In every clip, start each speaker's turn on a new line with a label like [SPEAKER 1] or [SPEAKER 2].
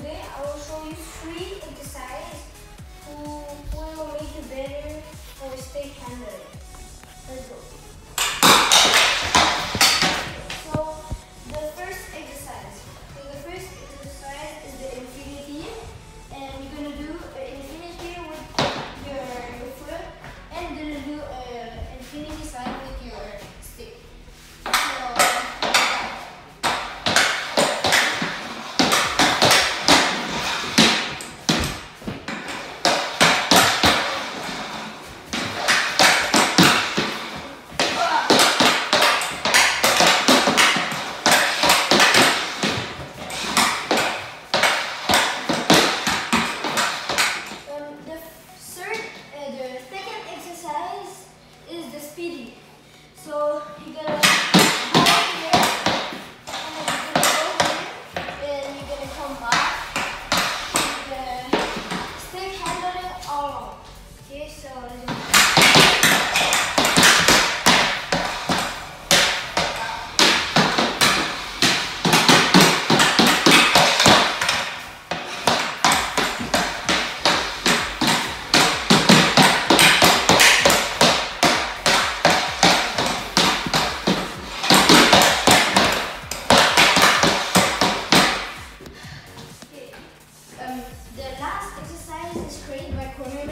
[SPEAKER 1] today I will show you three exercises who will make you better for stick handling. Let's go. Speedy. So you're gonna go here, and then you're gonna go here, and you're gonna come back. You're gonna stick handling all along. Okay, so Um, the last exercise is created by Conor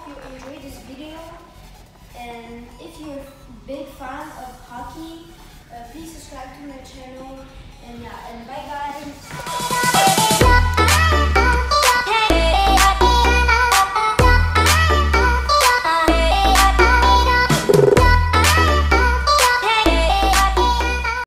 [SPEAKER 1] hope you enjoyed this video. And if you're a big fan of hockey, uh, please subscribe to my channel.